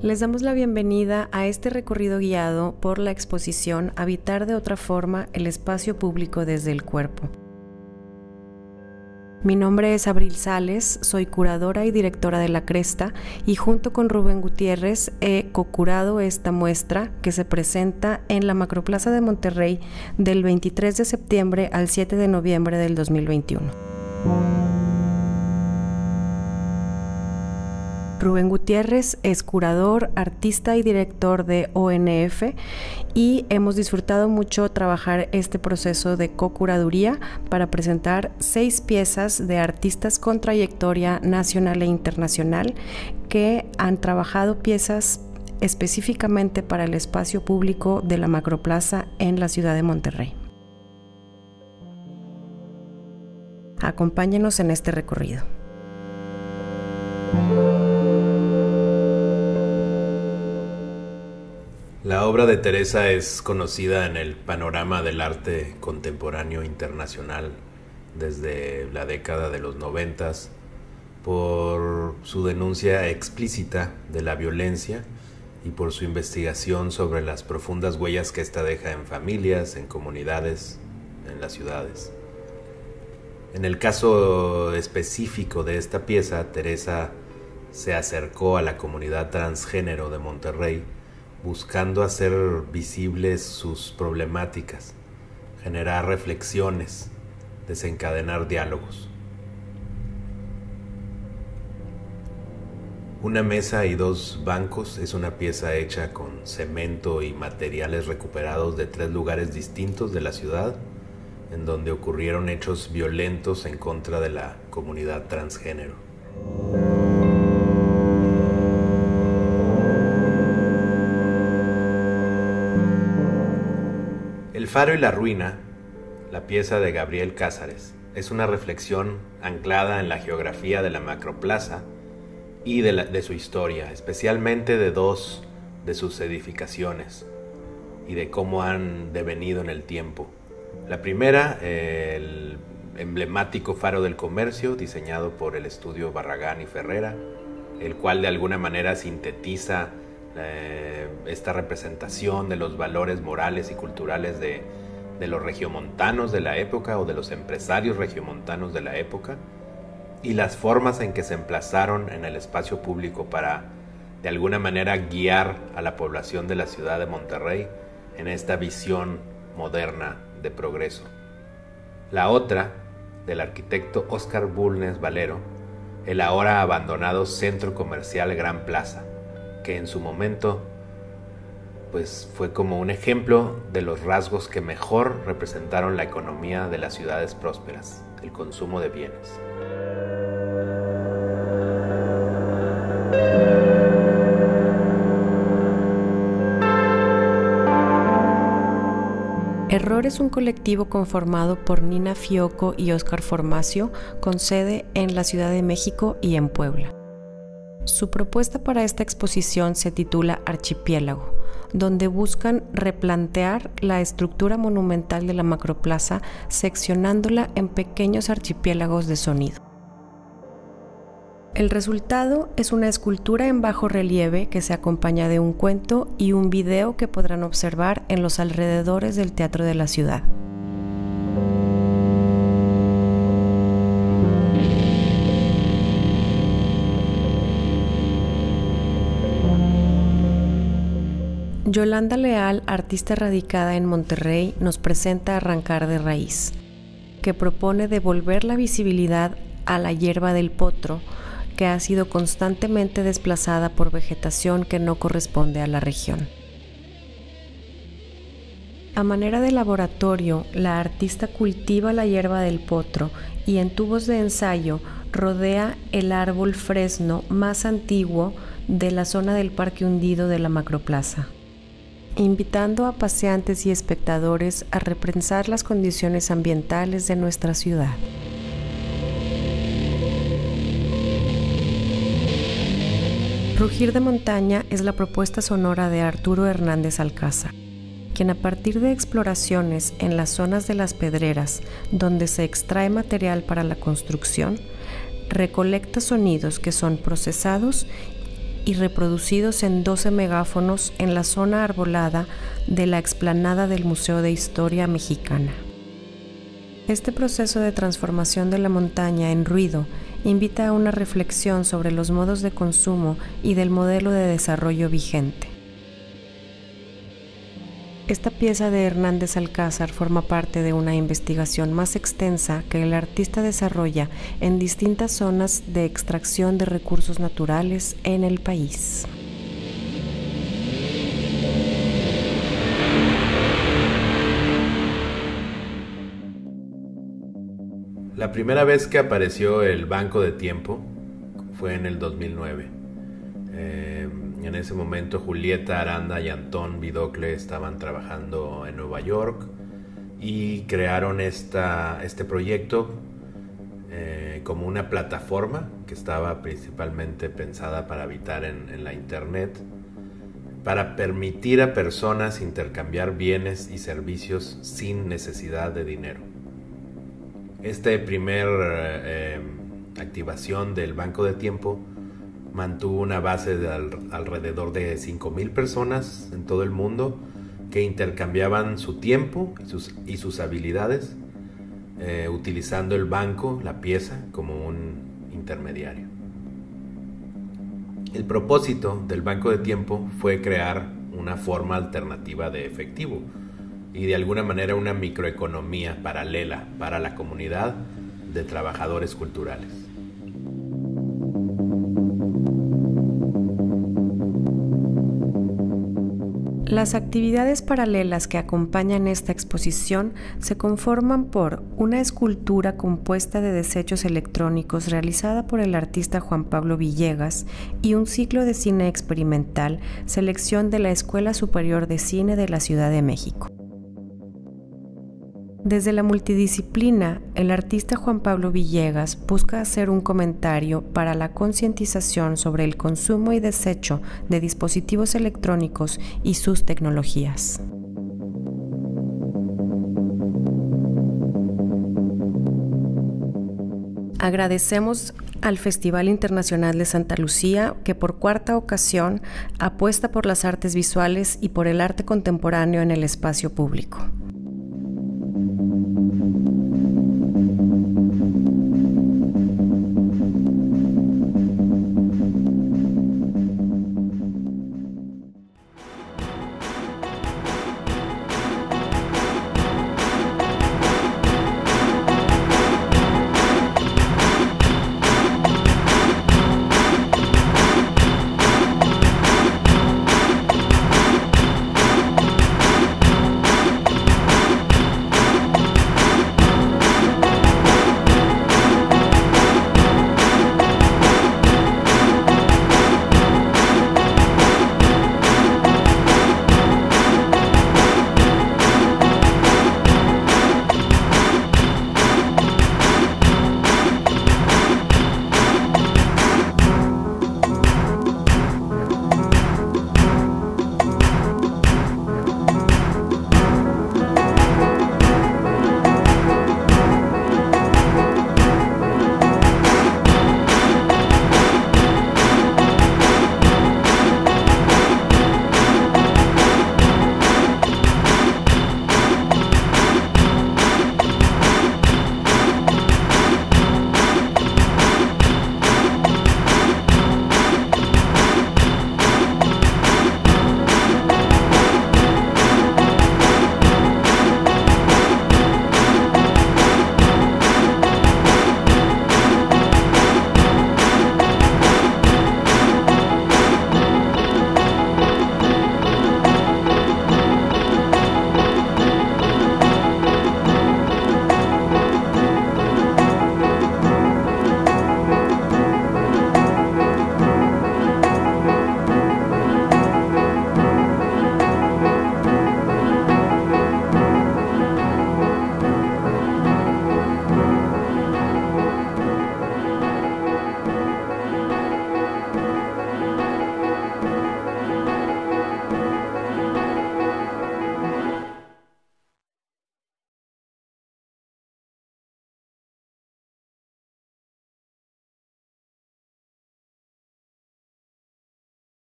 Les damos la bienvenida a este recorrido guiado por la exposición Habitar de otra forma el espacio público desde el cuerpo. Mi nombre es Abril Sales, soy curadora y directora de La Cresta y junto con Rubén Gutiérrez he co-curado esta muestra que se presenta en la Macroplaza de Monterrey del 23 de septiembre al 7 de noviembre del 2021. Rubén Gutiérrez es curador, artista y director de ONF y hemos disfrutado mucho trabajar este proceso de co-curaduría para presentar seis piezas de artistas con trayectoria nacional e internacional que han trabajado piezas específicamente para el espacio público de la Macroplaza en la ciudad de Monterrey. Acompáñenos en este recorrido. La obra de Teresa es conocida en el panorama del arte contemporáneo internacional desde la década de los noventas por su denuncia explícita de la violencia y por su investigación sobre las profundas huellas que ésta deja en familias, en comunidades, en las ciudades. En el caso específico de esta pieza, Teresa se acercó a la comunidad transgénero de Monterrey buscando hacer visibles sus problemáticas, generar reflexiones, desencadenar diálogos. Una mesa y dos bancos es una pieza hecha con cemento y materiales recuperados de tres lugares distintos de la ciudad, en donde ocurrieron hechos violentos en contra de la comunidad transgénero. El faro y la ruina, la pieza de Gabriel Cázares, es una reflexión anclada en la geografía de la macroplaza y de, su historia, especialmente de dos de sus edificaciones y de cómo han devenido en el tiempo. La primera, el emblemático faro del comercio diseñado por el estudio Barragán y Ferrera, el cual de alguna manera sintetiza eh, esta representación de los valores morales y culturales de, de los regiomontanos de la época o de los empresarios regiomontanos de la época y las formas en que se emplazaron en el espacio público para de alguna manera guiar a la población de la ciudad de Monterrey en esta visión moderna de progreso. La otra, del arquitecto Oscar Bulnes Valero, el ahora abandonado centro comercial Gran Plaza, que en su momento pues fue como un ejemplo de los rasgos que mejor representaron la economía de las ciudades prósperas, el consumo de bienes. Error es un colectivo conformado por Nina Fioco y Oscar Formacio, con sede en la Ciudad de México y en Puebla. Su propuesta para esta exposición se titula Archipiélago, donde buscan replantear la estructura monumental de la macroplaza seccionándola en pequeños archipiélagos de sonido. El resultado es una escultura en bajo relieve que se acompaña de un cuento y un video que podrán observar en los alrededores del Teatro de la Ciudad. Yolanda Leal, artista radicada en Monterrey, nos presenta Arrancar de Raíz, que propone devolver la visibilidad a la hierba del potro, que ha sido constantemente desplazada por vegetación que no corresponde a la región. A manera de laboratorio, la artista cultiva la hierba del potro y en tubos de ensayo rodea el árbol fresno más antiguo de la zona del parque hundido de la macroplaza invitando a paseantes y espectadores a repensar las condiciones ambientales de nuestra ciudad. Rugir de Montaña es la propuesta sonora de Arturo Hernández Alcázar, quien a partir de exploraciones en las zonas de las pedreras donde se extrae material para la construcción, recolecta sonidos que son procesados y reproducidos en 12 megáfonos en la zona arbolada de la explanada del Museo de Historia Mexicana. Este proceso de transformación de la montaña en ruido invita a una reflexión sobre los modos de consumo y del modelo de desarrollo vigente. Esta pieza de Hernández Alcázar forma parte de una investigación más extensa que el artista desarrolla en distintas zonas de extracción de recursos naturales en el país. La primera vez que apareció el Banco de Tiempo fue en el 2009. Eh, en ese momento Julieta Aranda y Antón Vidocle estaban trabajando en Nueva York y crearon esta, este proyecto eh, como una plataforma que estaba principalmente pensada para habitar en, la Internet, para permitir a personas intercambiar bienes y servicios sin necesidad de dinero. Este primer eh, activación del banco de tiempo mantuvo una base de alrededor de 5.000 personas en todo el mundo que intercambiaban su tiempo y sus, habilidades eh, utilizando el banco, la pieza, como un intermediario. El propósito del banco de tiempo fue crear una forma alternativa de efectivo y de alguna manera una microeconomía paralela para la comunidad de trabajadores culturales. Las actividades paralelas que acompañan esta exposición se conforman por una escultura compuesta de desechos electrónicos realizada por el artista Juan Pablo Villegas y un ciclo de cine experimental, selección de la Escuela Superior de Cine de la Ciudad de México. Desde la multidisciplina, el artista Juan Pablo Villegas busca hacer un comentario para la concientización sobre el consumo y desecho de dispositivos electrónicos y sus tecnologías. Agradecemos al Festival Internacional de Santa Lucía que por cuarta ocasión apuesta por las artes visuales y por el arte contemporáneo en el espacio público.